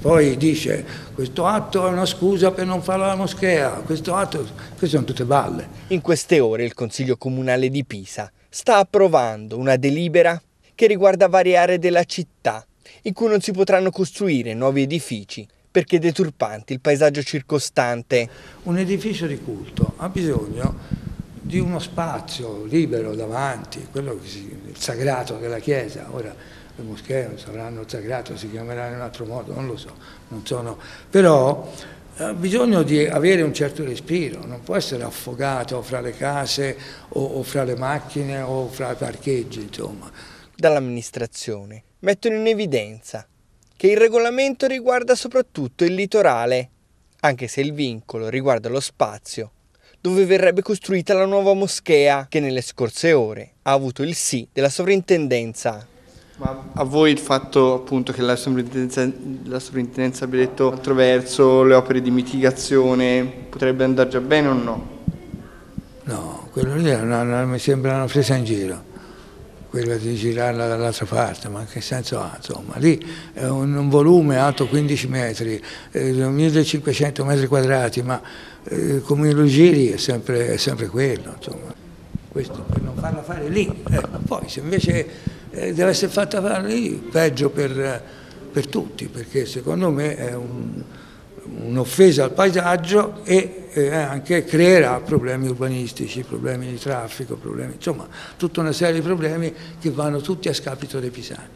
Poi dice questo atto è una scusa per non fare la moschea, questo atto, queste sono tutte balle. In queste ore il Consiglio Comunale di Pisa sta approvando una delibera che riguarda varie aree della città in cui non si potranno costruire nuovi edifici perché deturpanti il paesaggio circostante. Un edificio di culto ha bisogno di uno spazio libero davanti, quello che si, il sagrato della Chiesa. Ora, le moschee non saranno sagrato, si chiameranno in un altro modo, non lo so, non sono, però ha bisogno di avere un certo respiro, non può essere affogato fra le case o, o fra le macchine o fra i parcheggi, insomma. Dall'amministrazione mettono in evidenza che il regolamento riguarda soprattutto il litorale, anche se il vincolo riguarda lo spazio dove verrebbe costruita la nuova moschea che nelle scorse ore ha avuto il sì della sovrintendenza ma a voi il fatto appunto che la sovrintendenza, la sovrintendenza abbia detto attraverso le opere di mitigazione potrebbe andare già bene o no? No, quello lì una, una, mi sembra una presa in giro, quella di girarla dall'altra parte, ma che senso ha? Insomma, lì è un, un volume alto 15 metri, eh, 1500 metri quadrati, ma eh, come lo giri è sempre, è sempre quello, insomma. Questo per non farla fare lì. Eh, poi se invece eh, deve essere fatta fare lì, peggio per, per tutti, perché secondo me è un, un'offesa al paesaggio e eh, anche creerà problemi urbanistici, problemi di traffico, problemi, insomma tutta una serie di problemi che vanno tutti a scapito dei pisani.